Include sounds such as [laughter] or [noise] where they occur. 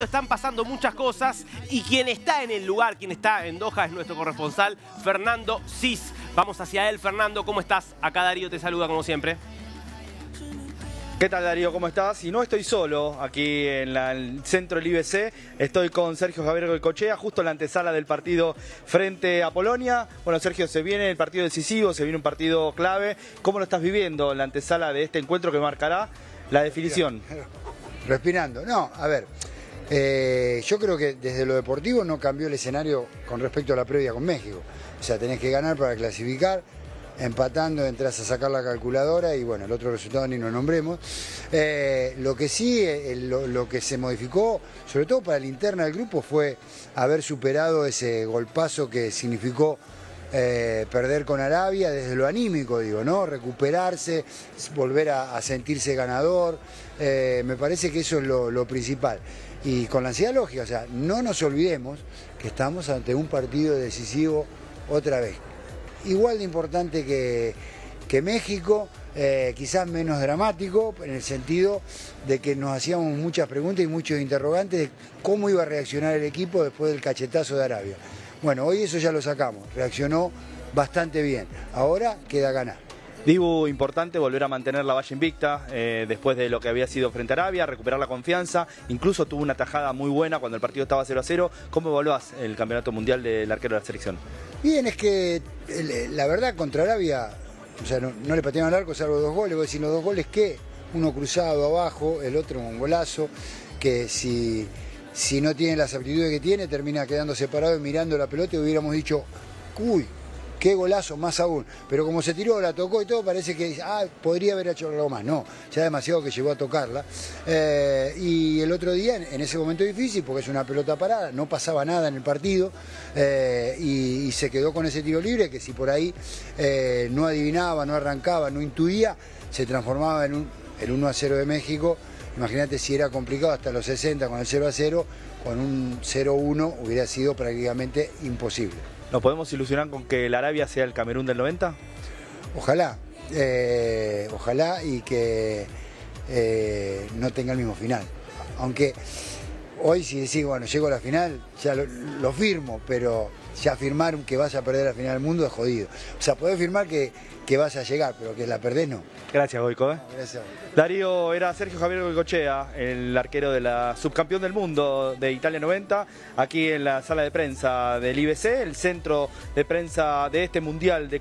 Están pasando muchas cosas y quien está en el lugar, quien está en Doha es nuestro corresponsal, Fernando Cis. Vamos hacia él, Fernando, ¿cómo estás? Acá Darío te saluda como siempre. ¿Qué tal Darío? ¿Cómo estás? Y no estoy solo aquí en el centro del IBC, estoy con Sergio Javier Goicochea, justo en la antesala del partido frente a Polonia. Bueno Sergio, se viene el partido decisivo, se viene un partido clave. ¿Cómo lo estás viviendo en la antesala de este encuentro que marcará la definición? [laughs] Respirando. No, a ver, eh, yo creo que desde lo deportivo no cambió el escenario con respecto a la previa con México. O sea, tenés que ganar para clasificar, empatando entras a sacar la calculadora y bueno, el otro resultado ni nos nombremos. Eh, lo que sí, eh, lo, que se modificó, sobre todo para la interna del grupo, fue haber superado ese golpazo que significó perder con Arabia desde lo anímico, digo, ¿no? Recuperarse, volver a, sentirse ganador. me parece que eso es lo principal y con la ansiedad lógica, o sea, no nos olvidemos que estamos ante un partido decisivo otra vez. Igual de importante que, que México, eh, quizás menos dramático, en el sentido de que nos hacíamos muchas preguntas y muchos interrogantes de cómo iba a reaccionar el equipo después del cachetazo de Arabia. Bueno, hoy eso ya lo sacamos, reaccionó bastante bien. Ahora queda ganar. Dibu, importante volver a mantener la valla invicta eh, después de lo que había sido frente a Arabia, recuperar la confianza. Incluso tuvo una tajada muy buena cuando el partido estaba 0 a 0. ¿Cómo evaluás el campeonato mundial del arquero de la selección? Bien, es que la verdad contra Arabia, o sea, no, le patearon al arco salvo dos goles. Voy a decir, los dos goles que uno cruzado abajo, el otro un golazo, que si, si no tiene las aptitudes que tiene, termina quedando separado y mirando la pelota y hubiéramos dicho, uy, qué golazo, más aún. Pero como se tiró, la tocó y todo, parece que ah, podría haber hecho algo más. No, ya demasiado que llegó a tocarla. Eh, y el otro día, en ese momento difícil, porque es una pelota parada, no pasaba nada en el partido, eh, y, se quedó con ese tiro libre que si por ahí eh, no adivinaba, no arrancaba, no intuía, se transformaba en un el 1 a 0 de México. Imagínate si era complicado hasta los 60 con el 0 a 0, con un 0-1 hubiera sido prácticamente imposible. ¿Nos podemos ilusionar con que el Arabia sea el Camerún del 90? Ojalá, eh, ojalá y que eh, no tenga el mismo final. Aunque hoy si decís, bueno, llego a la final, ya lo, firmo, pero ya firmar que vas a perder la final del mundo es jodido. O sea, podés firmar que, que vas a llegar, pero que la perdés no. Gracias, Goico. ¿eh? Gracias. Darío era Sergio Javier Goicochea, el arquero de la subcampeón del mundo de Italia 90, aquí en la sala de prensa del IBC, el centro de prensa de este Mundial de